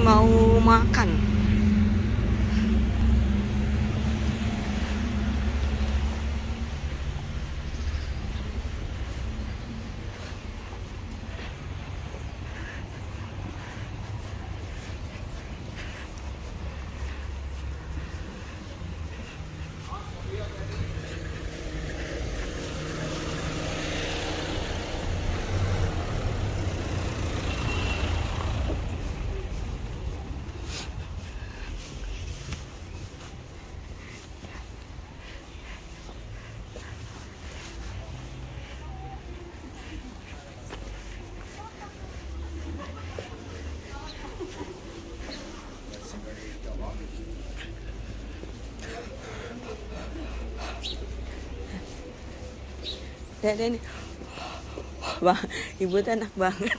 mau makan. Dek, nih. Wah, ibu tuh enak banget.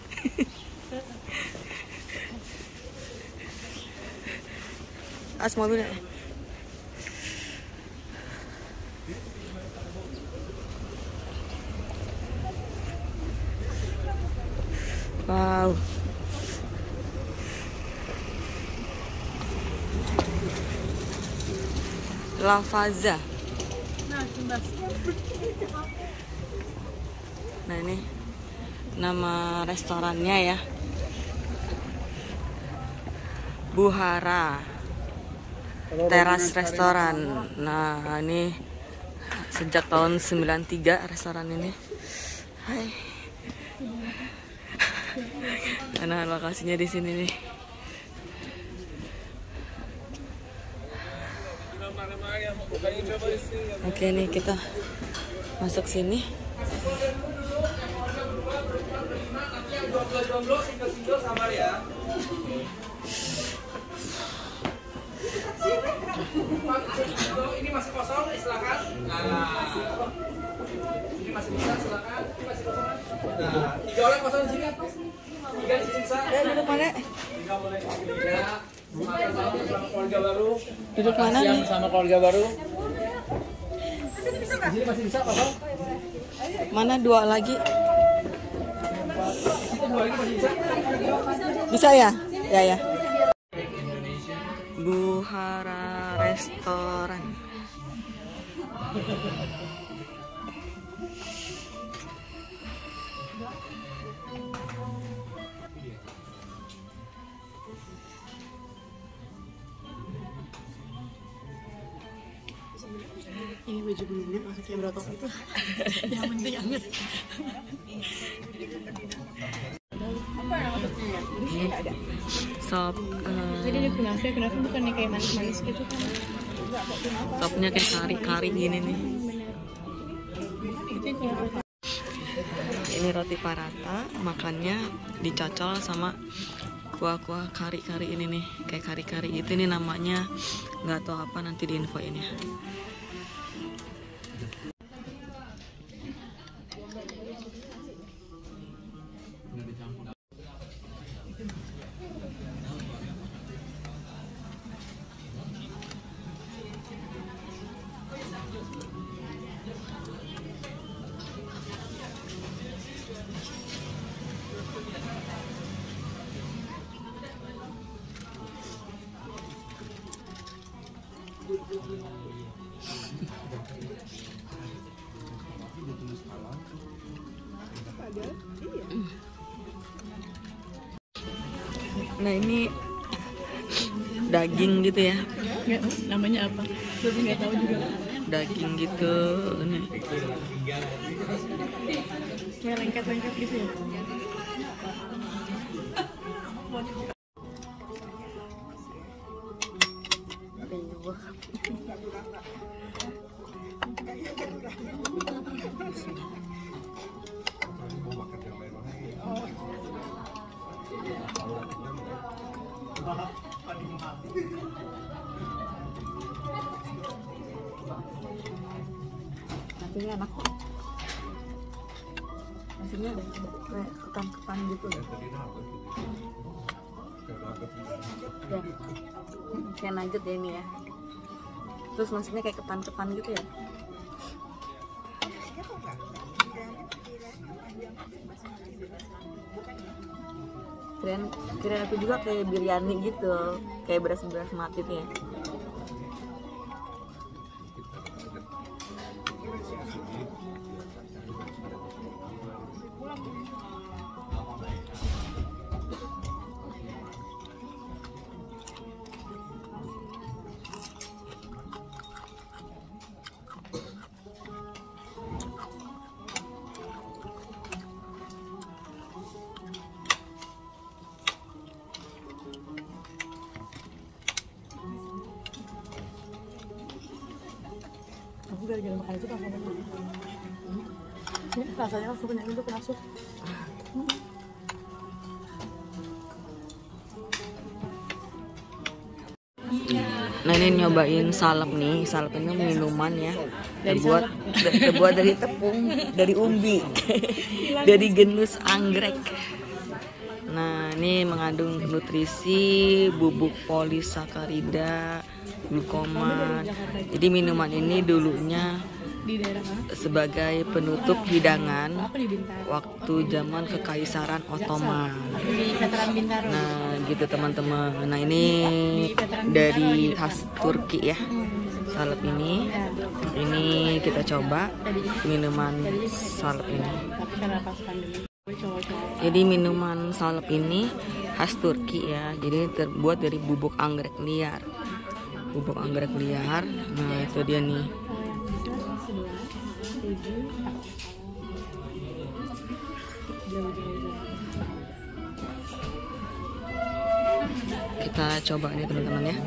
As mobil dek. Wow. Lavaza. Nah ini nama restorannya ya. Buhara Teras Restoran. Nah ini sejak tahun 93 restoran ini. Hai. Karena lokasinya di sini nih. Oke nih kita masuk sini. Ini masih kosong, silakan. Nah, ini masih bisa, silakan. Ini masih kosong. Nah, tiga orang kosong di sini. Tiga di sini bisa. Ya duduk mana? Tiga boleh. Ya, malam bersama keluarga baru. Duduk mana nih? bersama keluarga baru. Di sini masih bisa, kosong. Mana dua lagi? Masih bisa. Ya? Ya ya. Buhara Restoran. ini baju bulu maksudnya berotot itu yang penting anget Sop eh, jadi ini kunafe kunafe bukannya kayak manis-manis gitu kan sopnya kayak kari-kari gini nih. Ini roti parata, makannya dicocol sama kuah-kuah kari-kari ini nih, kayak kari-kari itu nih namanya nggak tahu apa nanti di infoin ya. Nah ini daging gitu ya, nggak namanya apa tapi nggak tahu juga daging gitu. Nih. kayak lengket-lengket gitu ya Nasinya enak kok. Nasinya kayak ketan-ketan gitu ya. Ya. Kayak nugget ya ini ya. Terus nasinya kayak ketan-ketan gitu ya. kirain kirain aku juga kayak biryani gitu kayak beras beras mati ya Aku gara-gara makan itu rasanya. Ini rasanya langsung kenyang itu masuk. Nah ini nyobain salep nih, salep ini minuman ya terbuat terbuat dari tepung, dari umbi, dari genus anggrek. Nah ini mengandung nutrisi, bubuk polisakarida, glukomat. Jadi minuman ini dulunya sebagai penutup hidangan waktu zaman kekaisaran Ottoman. Nah gitu teman-teman. Nah ini dari khas Turki ya. Salep ini. Ini kita coba minuman salep ini. Jadi minuman salep ini khas Turki ya. Jadi terbuat dari bubuk anggrek liar. Bubuk anggrek liar. Nah itu dia nih. Kita coba nih teman-teman ya.